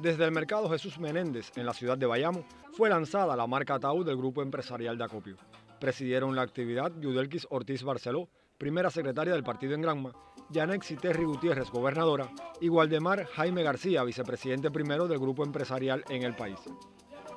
Desde el mercado Jesús Menéndez, en la ciudad de Bayamo, fue lanzada la marca Ataúd del Grupo Empresarial de Acopio. Presidieron la actividad Yudelquis Ortiz Barceló, primera secretaria del partido en Granma, Yanexi Terry Gutiérrez, gobernadora, y Waldemar Jaime García, vicepresidente primero del Grupo Empresarial en el país.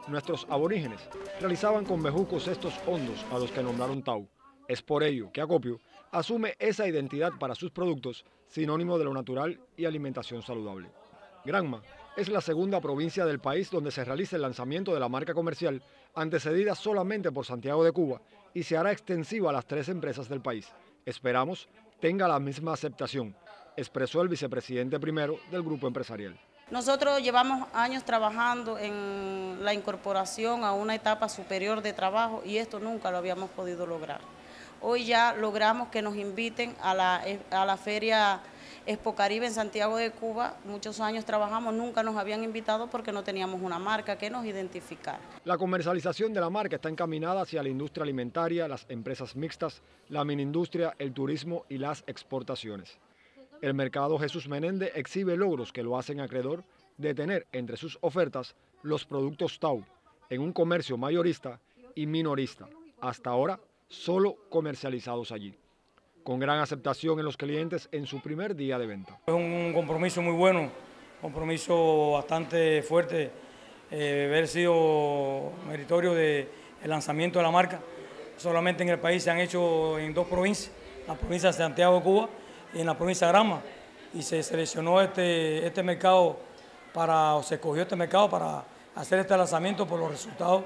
Nuestros aborígenes realizaban con bejucos estos hondos a los que nombraron Tau. Es por ello que Acopio asume esa identidad para sus productos, sinónimo de lo natural y alimentación saludable. Granma es la segunda provincia del país donde se realiza el lanzamiento de la marca comercial, antecedida solamente por Santiago de Cuba, y se hará extensiva a las tres empresas del país. Esperamos tenga la misma aceptación, expresó el vicepresidente primero del grupo empresarial. Nosotros llevamos años trabajando en la incorporación a una etapa superior de trabajo y esto nunca lo habíamos podido lograr. Hoy ya logramos que nos inviten a la, a la feria Expo Caribe en Santiago de Cuba. Muchos años trabajamos, nunca nos habían invitado porque no teníamos una marca que nos identificara. La comercialización de la marca está encaminada hacia la industria alimentaria, las empresas mixtas, la minindustria, el turismo y las exportaciones. El mercado Jesús Menéndez exhibe logros que lo hacen acreedor de tener entre sus ofertas los productos Tau en un comercio mayorista y minorista. Hasta ahora solo comercializados allí, con gran aceptación en los clientes en su primer día de venta. Es un compromiso muy bueno, compromiso bastante fuerte, eh, haber sido meritorio del lanzamiento de la marca. Solamente en el país se han hecho en dos provincias, la provincia de Santiago de Cuba y en la provincia de Grama, y se seleccionó este, este mercado para, o se escogió este mercado para hacer este lanzamiento por los resultados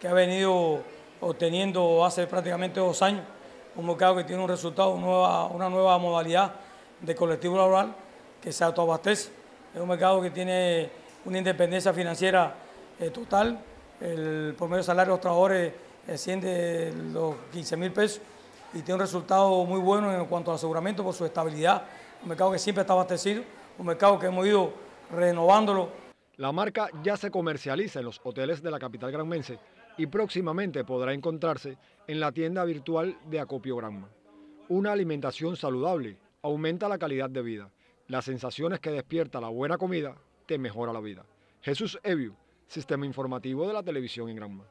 que ha venido obteniendo hace prácticamente dos años, un mercado que tiene un resultado, una nueva, modalidad de colectivo laboral que se autoabastece. Es un mercado que tiene una independencia financiera eh, total, el promedio de salario de los trabajadores asciende los 15 mil pesos y tiene un resultado muy bueno en cuanto al aseguramiento por su estabilidad, un mercado que siempre está abastecido, un mercado que hemos ido renovándolo. La marca ya se comercializa en los hoteles de la capital granmense y próximamente podrá encontrarse en la tienda virtual de Acopio Granma. Una alimentación saludable aumenta la calidad de vida. Las sensaciones que despierta la buena comida te mejora la vida. Jesús Evio, Sistema Informativo de la Televisión en Granma.